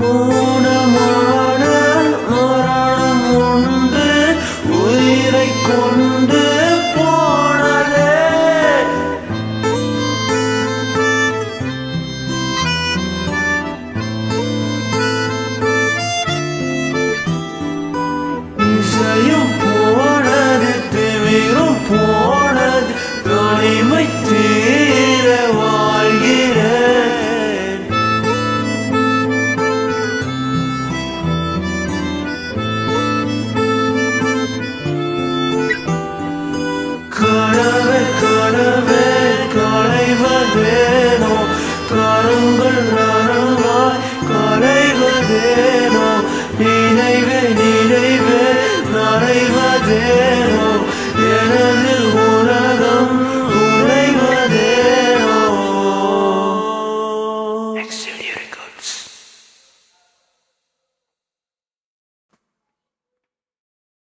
மௌனமான மரணம் உண்டு உயிரை கொண்டு நினைவே நினைவே நனைவதேனோ என